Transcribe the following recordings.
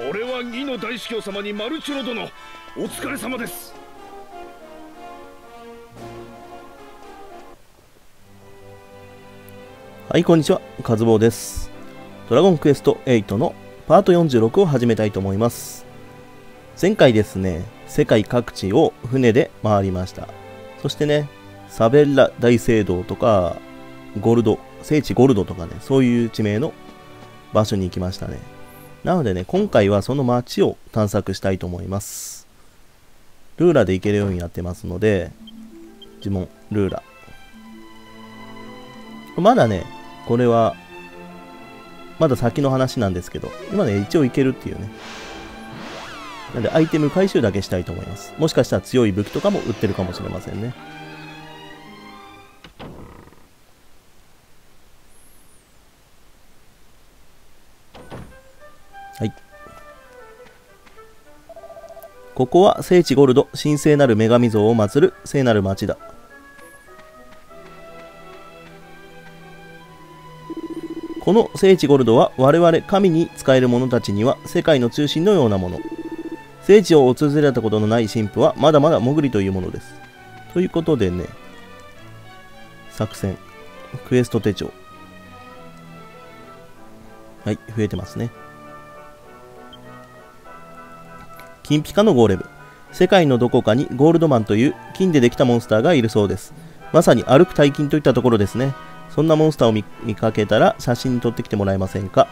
俺は義の大司教様にマルチュロ殿お疲れ様ですはい、こんにちは。カズボウです。ドラゴンクエスト8のパート46を始めたいと思います。前回ですね、世界各地を船で回りました。そしてね、サベッラ大聖堂とか、ゴルド、聖地ゴルドとかね、そういう地名の場所に行きましたね。なのでね、今回はその街を探索したいと思います。ルーラで行けるようになってますので、呪文、ルーラ。まだね、これは、まだ先の話なんですけど、今ね、一応いけるっていうね。なんで、アイテム回収だけしたいと思います。もしかしたら強い武器とかも売ってるかもしれませんね。はい。ここは聖地ゴルド、神聖なる女神像を祀る聖なる町だ。この聖地ゴルドは我々神に使える者たちには世界の中心のようなもの。聖地を訪れたことのない神父はまだまだ潜りというものです。ということでね、作戦、クエスト手帳。はい、増えてますね。金ピカのゴーレム。世界のどこかにゴールドマンという金でできたモンスターがいるそうです。まさに歩く大金といったところですね。そんなモンスターを見かけたら写真に撮ってきてもらえませんか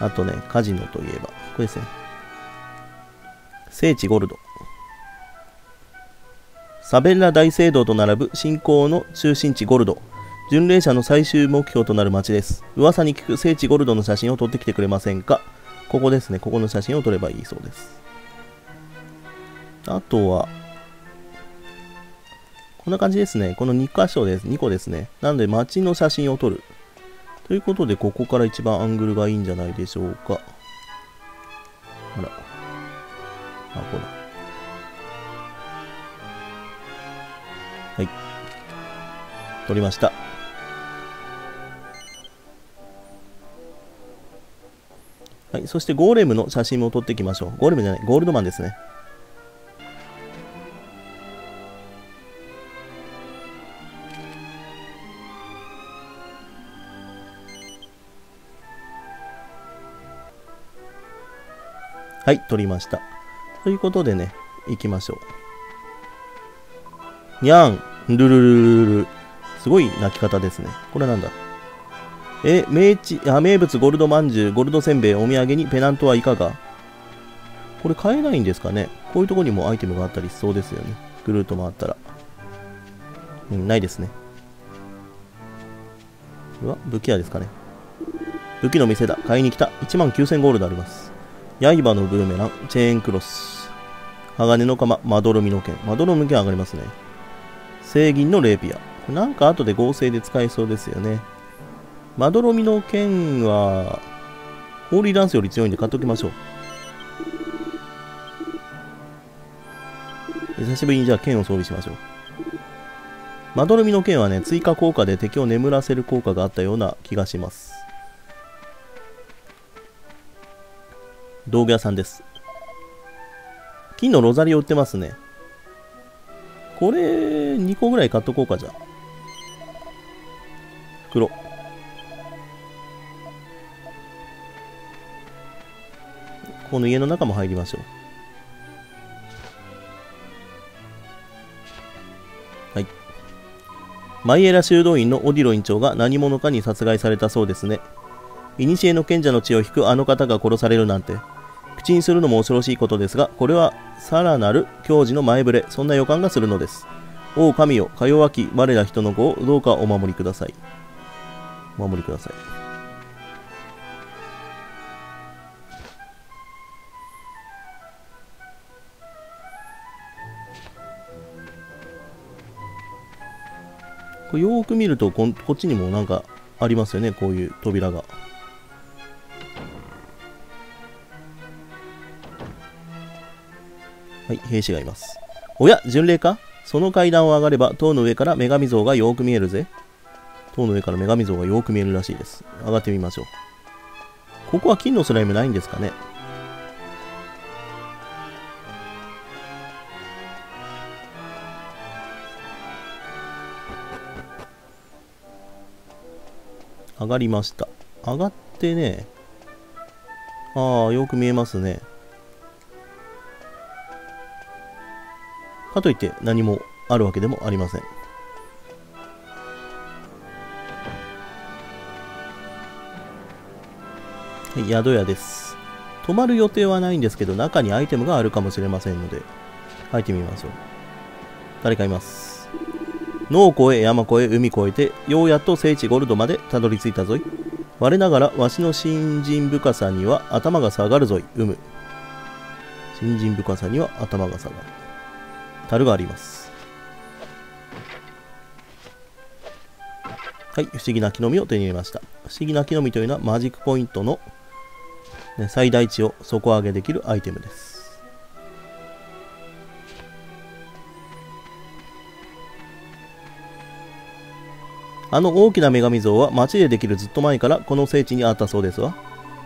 あとね、カジノといえば、これですね。聖地ゴルド。サベッラ大聖堂と並ぶ信仰の中心地ゴルド。巡礼者の最終目標となる街です。噂に聞く聖地ゴルドの写真を撮ってきてくれませんかここですね。ここの写真を撮ればいいそうです。あとは、こんな感じですね。この2箇所です。2個ですね。なので、街の写真を撮る。ということで、ここから一番アングルがいいんじゃないでしょうか。あら。あ、こら。はい。撮りました。はい。そして、ゴーレムの写真も撮っていきましょう。ゴーレムじゃない、ゴールドマンですね。はい、取りました。ということでね、行きましょう。にゃん、ルルルルルル。すごい泣き方ですね。これなんだ？え、名地、あ、名物ゴルドまんじゅう、ゴルドせんべい、お土産にペナントはいかが？これ買えないんですかね？こういうとこにもアイテムがあったりしそうですよね。ぐるっと回ったら。うん、ないですね。うわ、武器屋ですかね。武器の店だ。買いに来た。1万9000ゴールドあります。刃のブーメラン、チェーンクロス、鋼の鎌、まどろみの剣。まどろみの剣上がりますね。聖銀のレーピア。これなんか後で合成で使えそうですよね。まどろみの剣は、ホーリーダンスより強いんで買っときましょう。久しぶりにじゃあ剣を装備しましょう。まどろみの剣はね、追加効果で敵を眠らせる効果があったような気がします。道具屋さんです。金のロザリオ売ってますね。これ、2個ぐらい買っとこうか、じゃあ。袋。この家の中も入りましょう。はい。マイエラ修道院のオディロ院長が何者かに殺害されたそうですね。古の賢者の血を引くあの方が殺されるなんて。口にするのも恐ろしいことですが、これはさらなる教示の前触れ、そんな予感がするのです。王神よ、か弱き我ら人の子をどうかお守りください。お守りください。これよーく見るとこ、こっちにもなんかありますよね、こういう扉が。はい、兵士がいます。おや、巡礼か？その階段を上がれば、塔の上から女神像がよーく見えるぜ。塔の上から女神像がよーく見えるらしいです。上がってみましょう。ここは金のスライムないんですかね？上がりました。上がってね、ああ、よく見えますね。かといって何もあるわけでもありません。はい、宿屋です。泊まる予定はないんですけど、中にアイテムがあるかもしれませんので、入ってみましょう。誰かいます。野を越え、山越え、海越えて、ようやっと聖地ゴルドまでたどり着いたぞい。我ながら、わしの信心深さには頭が下がるぞい、うむ。信心深さには頭が下がる。樽があります。はい、不思議な木の実を手に入れました。不思議な木の実というのはマジックポイントの、ね、最大値を底上げできるアイテムです。あの大きな女神像は町でできるずっと前からこの聖地にあったそうですわ。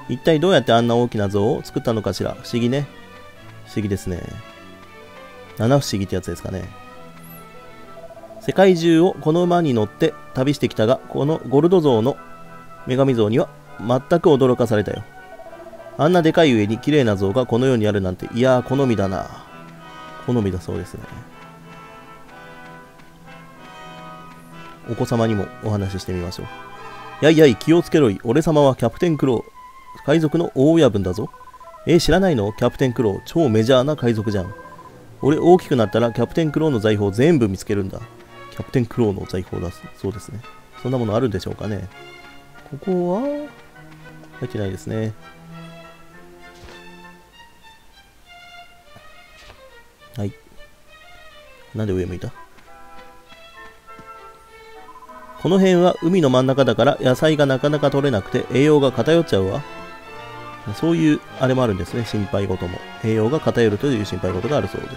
一体どうやってあんな大きな像を作ったのかしら？不思議ね。不思議ですね。七不思議ってやつですかね。世界中をこの馬に乗って旅してきたが、このゴルド像の女神像には全く驚かされたよ。あんなでかい上に綺麗な像がこの世にあるなんて、いやー、好みだな。好みだそうですね。お子様にもお話ししてみましょう。やいやい、気をつけろい。俺様はキャプテンクロー。海賊の大親分だぞ。え知らないの？キャプテンクロー。超メジャーな海賊じゃん。俺大きくなったらキャプテンクローの財宝全部見つけるんだ。キャプテンクローの財宝だそうですね。そんなものあるんでしょうかね。ここは？入ってないですね。はい。なんで上向いた？この辺は海の真ん中だから野菜がなかなか取れなくて栄養が偏っちゃうわ。そういうあれもあるんですね、心配事も。栄養が偏るという心配事があるそうです。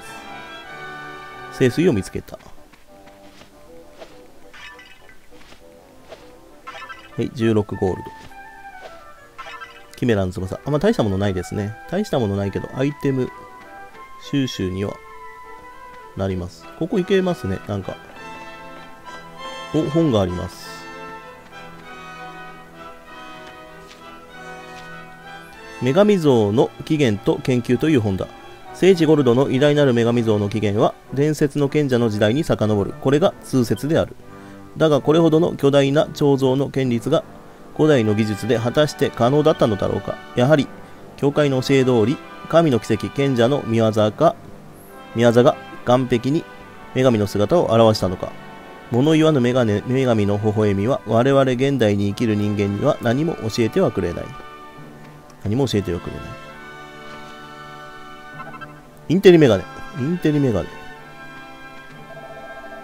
清水を見つけた。はい、16ゴールド。キメラの翼。あんま大したものないですね。大したものないけど、アイテム収集にはなります。ここ行けますね、なんか。お、本があります。女神像の起源と研究という本だ。聖地ゴルドの偉大なる女神像の起源は伝説の賢者の時代に遡る。これが通説である。だがこれほどの巨大な彫像の建立が古代の技術で果たして可能だったのだろうか。やはり、教会の教え通り、神の奇跡、賢者の見業が、見業が岸壁に女神の姿を表したのか。物言わぬ女神女神の微笑みは我々現代に生きる人間には何も教えてはくれない。何も教えてはくれない。インテリメガネ。インテリメガネ。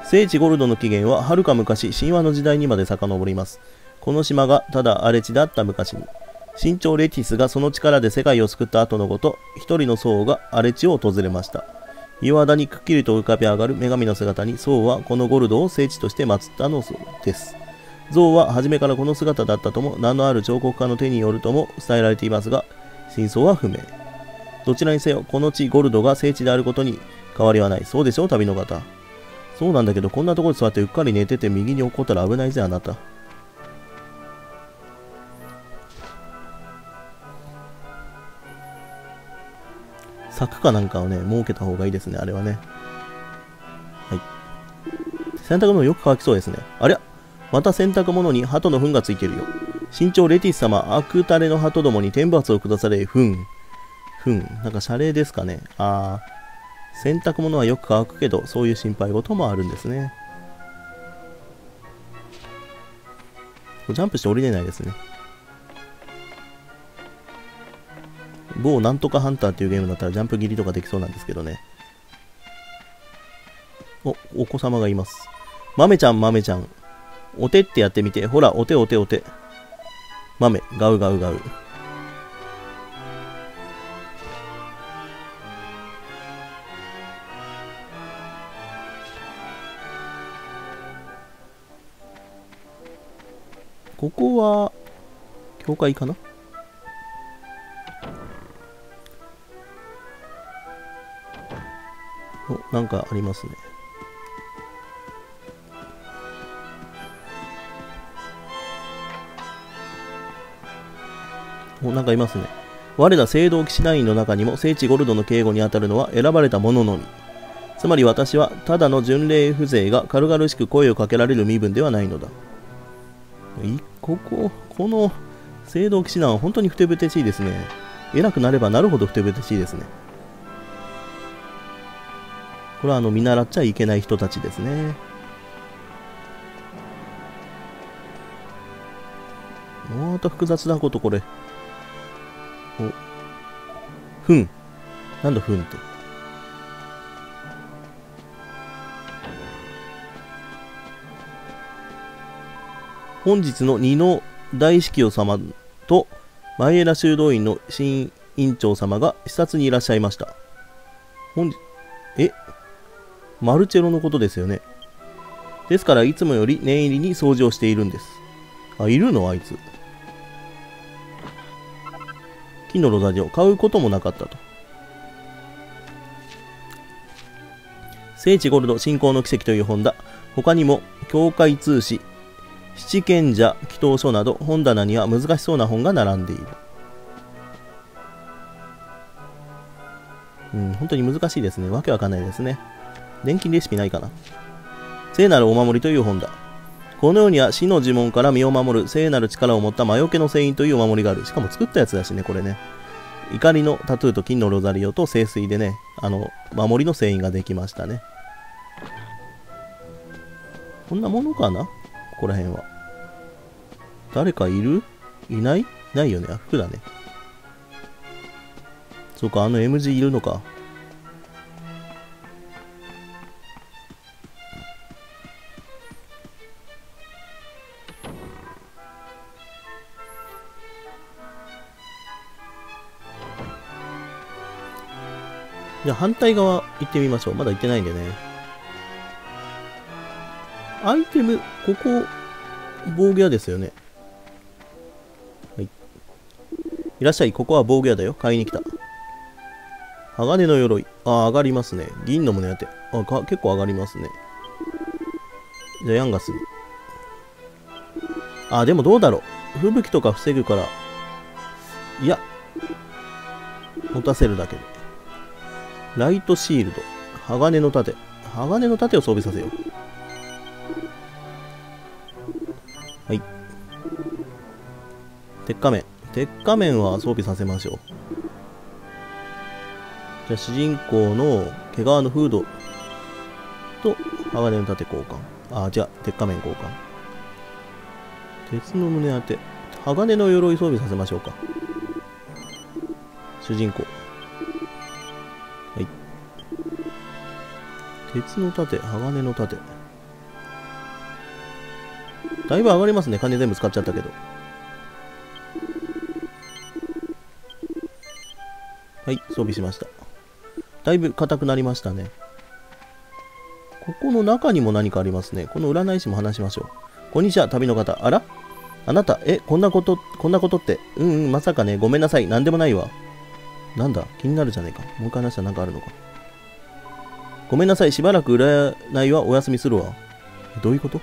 聖地ゴルドの起源ははるか昔、神話の時代にまで遡ります。この島がただ荒れ地だった昔に、身長レティスがその力で世界を救った後のこと、一人の僧が荒れ地を訪れました。岩田にくっきりと浮かび上がる女神の姿に僧はこのゴルドを聖地として祀ったのです。像は初めからこの姿だったとも名のある彫刻家の手によるとも伝えられていますが、真相は不明。どちらにせよ、この地ゴルドが聖地であることに変わりはない。そうでしょう、旅の方。そうなんだけど、こんなところで座ってうっかり寝てて右に落っこったら危ないぜ、あなた。柵かなんかをね、設けた方がいいですね、あれはね。はい。洗濯物よく乾きそうですね。ありゃまた洗濯物に鳩の糞がついてるよ。身長レティス様、悪タレの鳩どもに天罰を下され、糞。糞。なんか謝礼ですかね。あー。洗濯物はよく乾くけど、そういう心配事もあるんですね。ジャンプして降りれないですね。某なんとかハンターっていうゲームだったらジャンプ切りとかできそうなんですけどね。お、お子様がいます。豆ちゃん、豆ちゃん。お手ってやってみて。ほら、お手お手お手。豆、ガウガウガウ。ここは、教会かな？お、なんかありますね。お、なんかいますね。我ら聖堂騎士団員の中にも聖地ゴルドの警護に当たるのは選ばれた者のみ。つまり私はただの巡礼風情が軽々しく声をかけられる身分ではないのだ。いここ、この聖堂騎士団は本当にふてぶてしいですね。偉くなればなるほどふてぶてしいですね。これはあの見習っちゃいけない人たちですね。また複雑なことこれ。お。ふん。なんだふんって。本日の二の大司教様と前枝修道院の新院長様が視察にいらっしゃいました。本日、え？マルチェロのことですよね。ですからいつもより念入りに掃除をしているんです。あ、いるの？あいつ。木のロザリを買うこともなかったと。聖地ゴルド信仰の奇跡という本だ。他にも、教会通史、七賢者祈祷書など本棚には難しそうな本が並んでいる。うん、本当に難しいですね。わけわかんないですね。錬金レシピないかな？聖なるお守りという本だ。この世には死の呪文から身を守る聖なる力を持った魔除けの聖印というお守りがある。しかも作ったやつだしね、これね。怒りのタトゥーと金のロザリオと聖水でね、あの、守りの聖印ができましたね。こんなものかな？ここら辺は。誰かいる？いない？ないよね。あ、服だね。そうか、あの M 字いるのか。じゃあ反対側行ってみましょう。まだ行ってないんでね。アイテム、ここ、防御屋ですよね。はい。いらっしゃい、ここは防御屋だよ。買いに来た。鋼の鎧。あ、上がりますね。銀の胸当て。あ、か結構上がりますね。じゃあ、ヤンガス。あ、でもどうだろう。吹雪とか防ぐから。いや。持たせるだけで。ライトシールド。鋼の盾。鋼の盾を装備させよう。はい。鉄仮面。鉄仮面は装備させましょう。じゃあ主人公の毛皮のフードと鋼の盾交換。あ、じゃあ鉄仮面交換。鉄の胸当て。鋼の鎧装備させましょうか。主人公。鉄の盾、鋼の盾。だいぶ上がりますね。金全部使っちゃったけど。はい、装備しました。だいぶ硬くなりましたね。ここの中にも何かありますね。この占い師も話しましょう。こんにちは、旅の方。あら？あなた、え、こんなこと、こんなことって？うんうん、まさかね、ごめんなさい。なんでもないわ。なんだ？気になるじゃねえか。もう一回話したらなんかあるのか。ごめんなさい、しばらく占いはお休みするわ。どういうこと？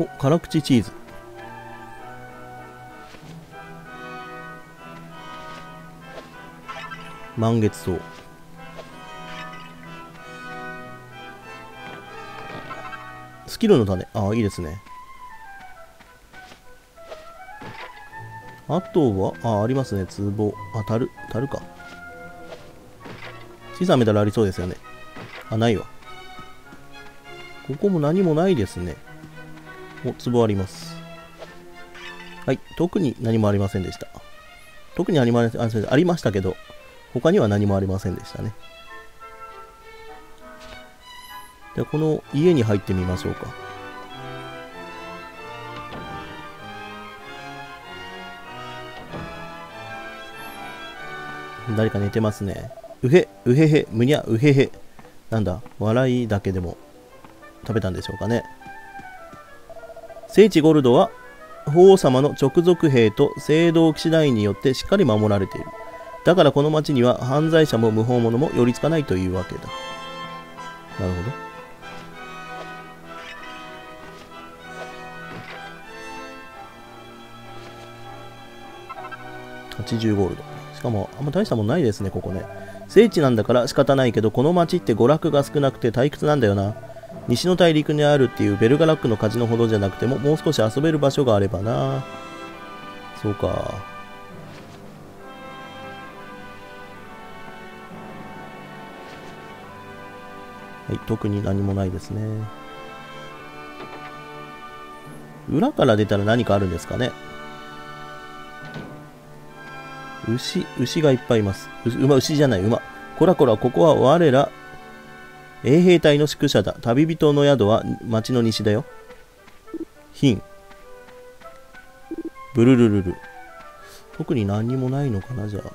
お、辛口チーズ。満月草。スキルの種。ああ、いいですね。あとは、あ、ありますね。壺。あ、樽。樽か。小さなメダルありそうですよね。あ、ないわ。ここも何もないですね。お、壺あります。はい。特に何もありませんでした。特に何もありませんありましたけど、他には何もありませんでしたね。でこの家に入ってみましょうか。誰か寝てますね。うへ、うへへ、むにゃ、うへへ。なんだ、笑いだけでも食べたんでしょうかね。聖地ゴルドは、法皇様の直属兵と聖堂騎士団員によってしっかり守られている。だからこの町には犯罪者も無法者も寄りつかないというわけだなるほど80ゴールド。しかも、あんま大したもんないですね、ここね。聖地なんだから仕方ないけど、この町って娯楽が少なくて退屈なんだよな。西の大陸にあるっていうベルガラックのカジノほどじゃなくても、もう少し遊べる場所があればな。そうか。はい、特に何もないですね。裏から出たら何かあるんですかね牛、牛がいっぱいいます。馬、牛じゃない、馬。こらこら、ここは我ら、衛兵隊の宿舎だ。旅人の宿は町の西だよ。貧。ブルルルル。特に何にもないのかな、じゃあ。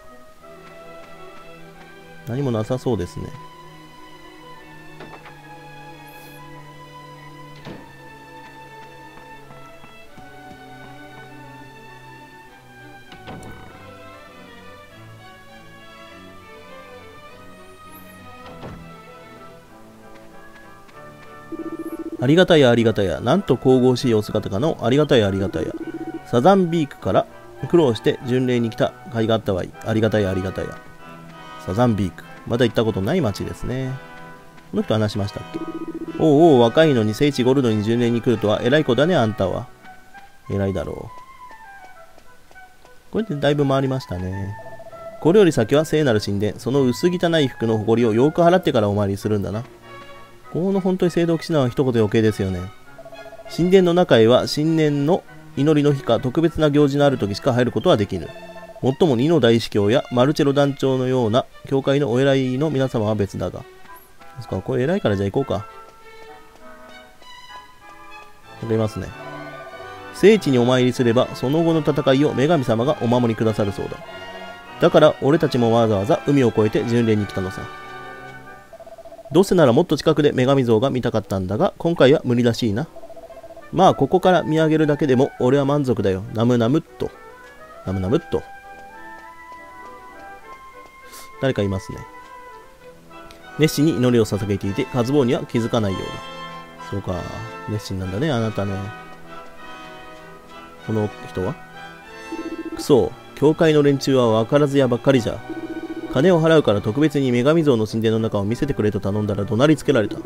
何もなさそうですね。ありがたやありがたや、なんと神々しいお姿かのありがたやありがたや。サザンビークから苦労して巡礼に来た甲斐があったわい。ありがたやありがたや。サザンビーク。まだ行ったことない街ですね。この人話しましたっけ？おうおう、若いのに聖地ゴルドに巡礼に来るとは偉い子だね、あんたは。偉いだろう。これでだいぶ回りましたね。これより先は聖なる神殿、その薄汚い服の誇りをよく払ってからお参りするんだな。ここの本当に聖堂騎士団は一言余計ですよね。神殿の中へは新年の祈りの日か特別な行事のある時しか入ることはできぬ。もっとも二の大司教やマルチェロ団長のような教会のお偉いの皆様は別だが。ですか、これ偉いからじゃあ行こうか。出ますね。聖地にお参りすれば、その後の戦いを女神様がお守りくださるそうだ。だから、俺たちもわざわざ海を越えて巡礼に来たのさ。どうせならもっと近くで女神像が見たかったんだが、今回は無理らしいな。まあ、ここから見上げるだけでも俺は満足だよ。ナムナムっと。ナムナムっと。誰かいますね。熱心に祈りを捧げていて、カズボウには気づかないようだ。そうか、熱心なんだね、あなたね。この人は？クソ、教会の連中は分からずやばっかりじゃ。金を払うから特別に女神像の神殿の中を見せてくれと頼んだら怒鳴りつけられた。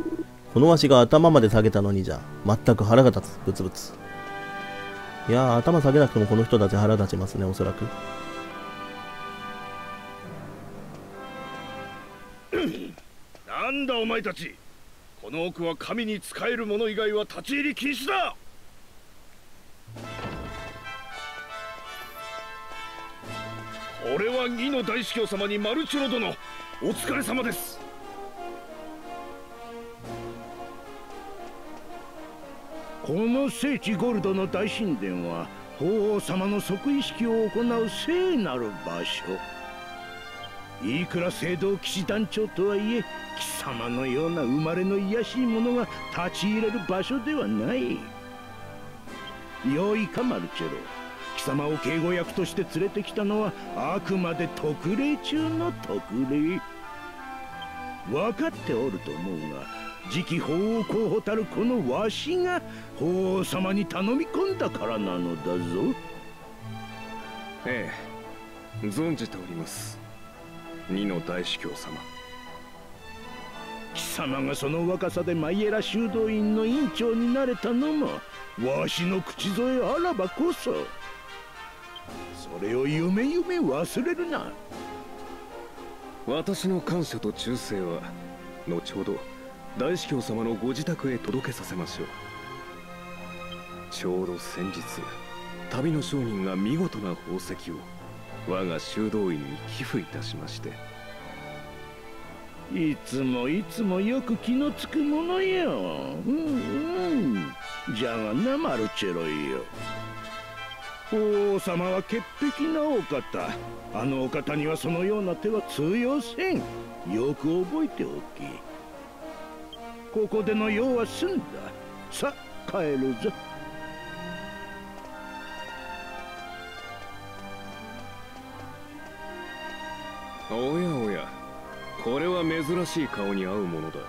このわしが頭まで下げたのにじゃ、全く腹が立つ、ブツブツ。いやー、頭下げなくてもこの人たち腹立ちますね、おそらく。なんだお前たちこの奥は神に仕える者以外は立ち入り禁止だ俺は義の大司教様にマルチロ殿。お疲れ様です。この聖地ゴルドの大神殿は法皇様の即位式を行う聖なる場所。いくら聖堂騎士団長とはいえ貴様のような生まれの卑しい者が立ち入れる場所ではない。よいかマルチェロ。貴様を警護役として連れてきたのはあくまで特例中の特例。分かっておると思うが次期法皇候補たるこのわしが法皇様に頼み込んだからなのだぞ。ええ存じております。二の大司教様。貴様がその若さでマイエラ修道院の院長になれたのもわしの口添えあらばこそそれを夢夢忘れるな。私の感謝と忠誠は後ほど大司教様のご自宅へ届けさせましょう。ちょうど先日旅の商人が見事な宝石を我が修道院に寄付いたしまして。いつもいつもよく気のつくものよ。うんうん。じゃがなマルチェロよ法皇様は潔癖なお方。あのお方にはそのような手は通用せん。よく覚えておき。ここでの用は済んだ。さ帰るぞ。おやおや。これは珍しい顔に合うものだ。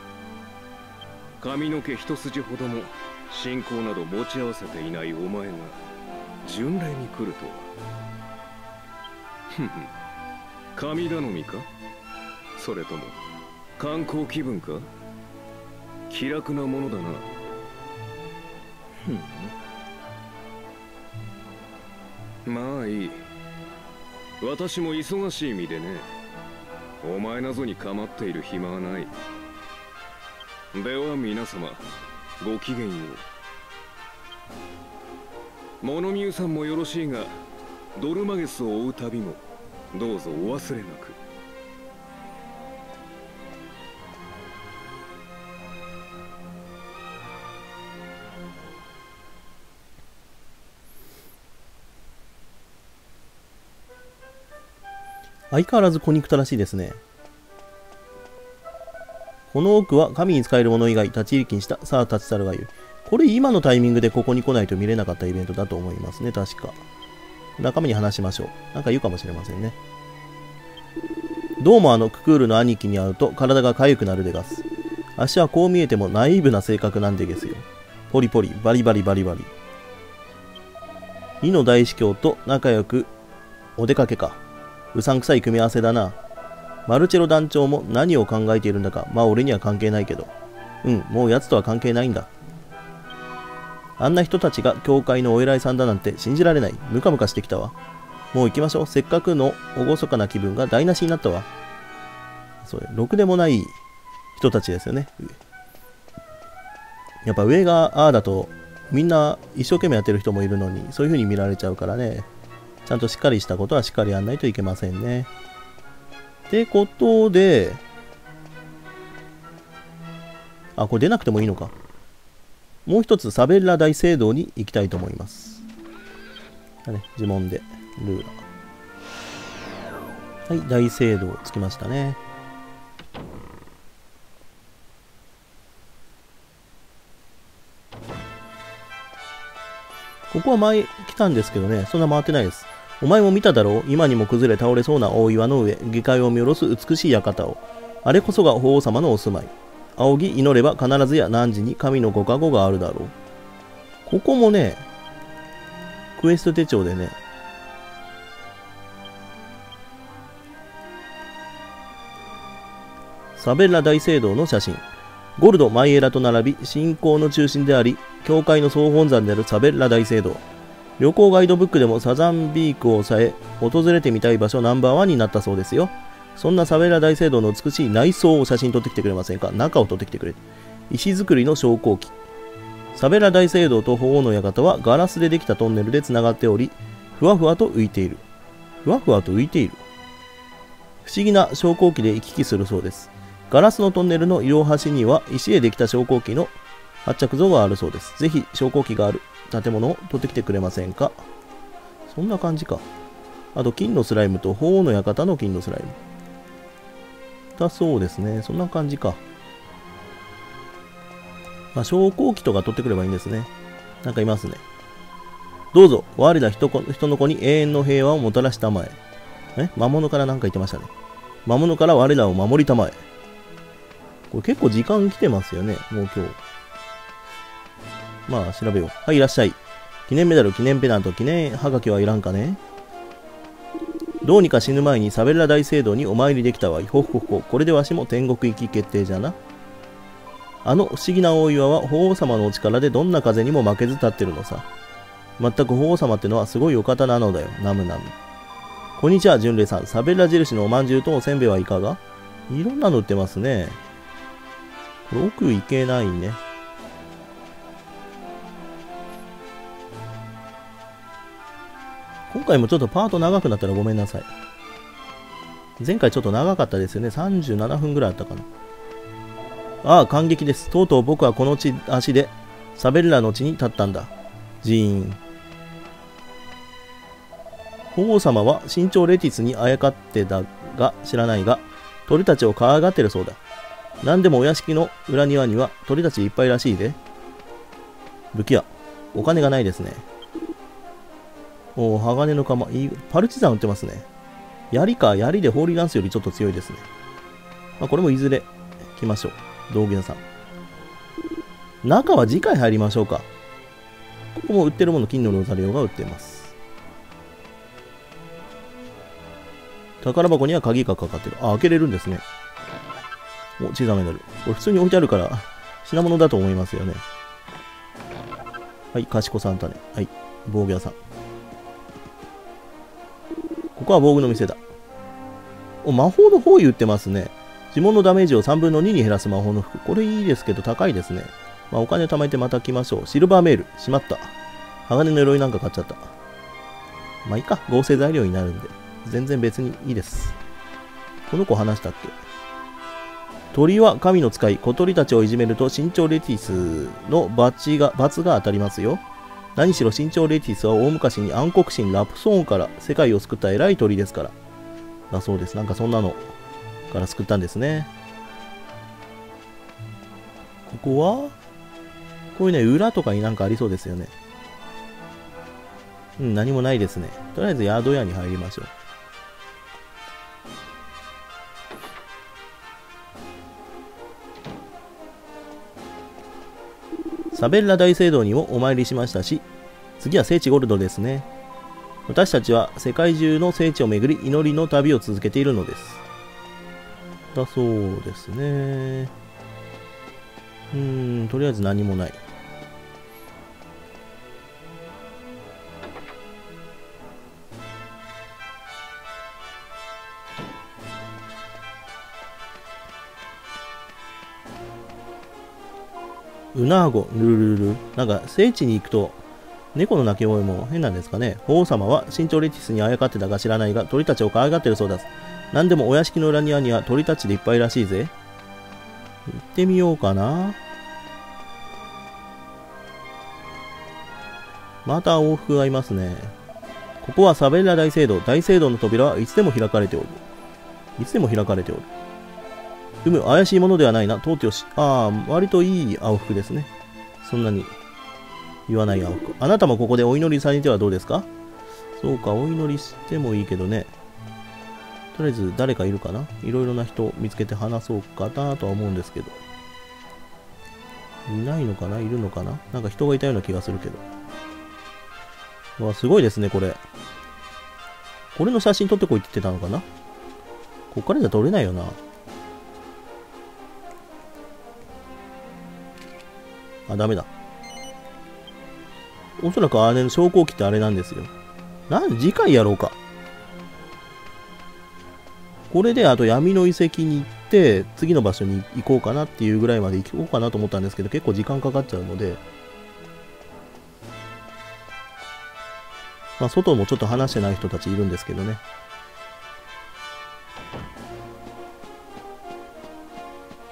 髪の毛一筋ほども信仰など持ち合わせていないお前が。巡礼に来るとは。ふんふん。神頼みか？それとも観光気分か？気楽なものだな。ふん。まあいい。私も忙しい身でねお前なぞに構っている暇はない。では皆様ごきげんよう。モノミュさんもよろしいがドルマゲスを追う旅もどうぞお忘れなく相変わらず小憎たらしいですね。この奥は神に使えるもの以外立ち入り禁止だ。さあ立ち去るがよい。これ今のタイミングでここに来ないと見れなかったイベントだと思いますね、確か。仲間に話しましょう。なんか言うかもしれませんね。どうもあのククールの兄貴に会うと体が痒くなるでがす。足はこう見えてもナイーブな性格なんでですよ。ポリポリ、バリバリバリバリ。二の大司教と仲良くお出かけか。うさんくさい組み合わせだな。マルチェロ団長も何を考えているんだか、まあ俺には関係ないけど。うん、もう奴とは関係ないんだ。あんな人たちが教会のお偉いさんだなんて信じられない。ムカムカしてきたわ。もう行きましょう。せっかくの厳かな気分が台無しになったわ。それ、ろくでもない人たちですよね。やっぱ上がああだと、みんな一生懸命やってる人もいるのに、そういう風に見られちゃうからね。ちゃんとしっかりしたことはしっかりやんないといけませんね。ってことで、あ、これ出なくてもいいのか。もう一つ、サベッラ大聖堂に行きたいと思います。ね、呪文で、ルーラ。はい、大聖堂着きましたね。ここは前来たんですけどね、そんな回ってないです。お前も見ただろう？今にも崩れ倒れそうな大岩の上、下界を見下ろす美しい館を。あれこそが法皇様のお住まい。仰ぎ祈れば必ずや汝に神のご加護があるだろう。ここもね、クエスト手帳でね、サベッラ大聖堂の写真。ゴルド、マイエラと並び、信仰の中心であり、教会の総本山であるサベッラ大聖堂。旅行ガイドブックでもサザンビークを抑え、訪れてみたい場所ナンバーワンになったそうですよ。そんなサベラ大聖堂の美しい内装を写真撮ってきてくれませんか？中を撮ってきてくれ。石造りの昇降機。サベラ大聖堂と鳳凰の館はガラスでできたトンネルでつながっており、ふわふわと浮いている。ふわふわと浮いている。不思議な昇降機で行き来するそうです。ガラスのトンネルの両端には石へできた昇降機の発着像があるそうです。ぜひ昇降機がある建物を取ってきてくれませんか？そんな感じか。あと、金のスライムと鳳凰の館の金のスライム。だそうですね。そんな感じか。まあ、昇降機とか取ってくればいいんですね。なんかいますね。どうぞ、我ら人人の子に永遠の平和をもたらしたまえ。え？魔物から何か言ってましたね。魔物から我らを守りたまえ。これ結構時間来てますよね。もう今日。まあ、調べよう。はい、いらっしゃい。記念メダル、記念ペナント、記念はがきはいらんかねどうにか死ぬ前にサベラ大聖堂にお参りできたわい。ほほほ。これでわしも天国行き決定じゃな。あの不思議な大岩は法皇様のお力でどんな風にも負けず立ってるのさ。まったく法皇様ってのはすごいお方なのだよ。ナムナム。こんにちは、純礼さん。サベラ印のおまんじゅうとおせんべいはいかが？いろんなの売ってますね。奥行けないね。今回もちょっとパート長くなったらごめんなさい。前回ちょっと長かったですよね。37分ぐらいあったかな。ああ、感激です。とうとう僕はこの地足でサベルラの地に立ったんだ。ジーン。法皇様は身長レティスにあやかってだが知らないが、鳥たちを可愛がってるそうだ。何でもお屋敷の裏庭には鳥たちいっぱいらしいで。武器屋、お金がないですね。お鋼の釜。いいパルチザン売ってますね。槍か、槍でホーリーダンスよりちょっと強いですね。まあ、これもいずれ来ましょう。道具屋さん。中は次回入りましょうか。ここも売ってるもの、金のロザリオが売ってます。宝箱には鍵がかかってる。あ、開けれるんですね。お、小さメダル。これ普通に置いてあるから、品物だと思いますよね。はい、賢さん種。はい、防御屋さん。ここは防具の店だ。お、魔法の方位売ってますね。呪文のダメージを3分の2に減らす魔法の服。これいいですけど高いですね。まあ、お金を貯めてまた来ましょう。シルバーメール。しまった。鋼の鎧なんか買っちゃった。まあいいか。合成材料になるんで。全然別にいいです。この子話したっけ？鳥は神の使い、小鳥たちをいじめると身長レティスの罰が罰が当たりますよ。何しろ身長レティスは大昔に暗黒神ラプソーンから世界を救った偉い鳥ですから。だそうです。なんかそんなのから救ったんですね。ここは？こういうね、裏とかになんかありそうですよね。うん、何もないですね。とりあえず宿屋に入りましょう。サベッラ大聖堂にもお参りしましたし、次は聖地ゴルドですね。私たちは世界中の聖地を巡り祈りの旅を続けているのです。だそうですね。うーん、とりあえず何もない。うなご、ルルルル。なんか、聖地に行くと、猫の鳴き声も変なんですかね。法皇様は身長レティスにあやかってたか知らないが、鳥たちを可愛がってるそうです。何でもお屋敷の裏庭には鳥たちでいっぱいらしいぜ。行ってみようかな。また往復がいますね。ここはサベラ大聖堂。大聖堂の扉はいつでも開かれておる。いつでも開かれておる。うむ、怪しいものではないな。通ってよし。ああ、割といい青服ですね。そんなに言わない青服。あなたもここでお祈りされてはどうですか？そうか、お祈りしてもいいけどね。とりあえず誰かいるかな？いろいろな人見つけて話そうかなとは思うんですけど。いないのかな？いるのかな？なんか人がいたような気がするけど。わ、すごいですね、これ。これの写真撮ってこいって言ってたのかな？こっからじゃ撮れないよな。あ、ダメだ。おそらくあれの昇降機ってあれなんですよ。なん、次回やろうか。これであと闇の遺跡に行って、次の場所に行こうかなっていうぐらいまで行こうかなと思ったんですけど、結構時間かかっちゃうので、まあ、外もちょっと話してない人たちいるんですけどね。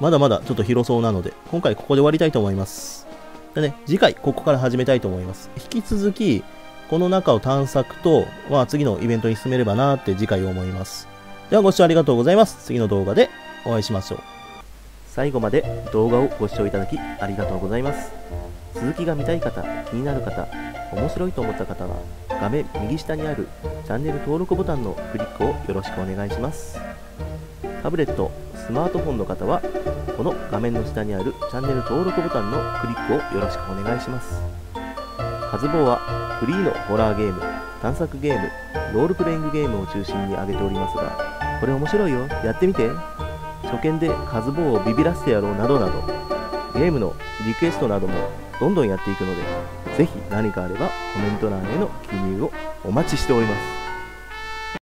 まだまだちょっと広そうなので、今回ここで終わりたいと思います。でね、次回ここから始めたいと思います。引き続き、この中を探索と、まあ、次のイベントに進めればなって次回思います。ではご視聴ありがとうございます。次の動画でお会いしましょう。最後まで動画をご視聴いただきありがとうございます。続きが見たい方、気になる方、面白いと思った方は、画面右下にあるチャンネル登録ボタンのクリックをよろしくお願いします。タブレット、スマートフォンの方はこの画面の下にあるチャンネル登録ボタンのクリックをよろしくお願いします。カズボウはフリーのホラーゲーム探索ゲームロールプレイングゲームを中心に挙げておりますがこれ面白いよ。やってみて。初見でカズボウをビビらせてやろうなどなどゲームのリクエストなどもどんどんやっていくのでぜひ何かあればコメント欄への記入をお待ちしております。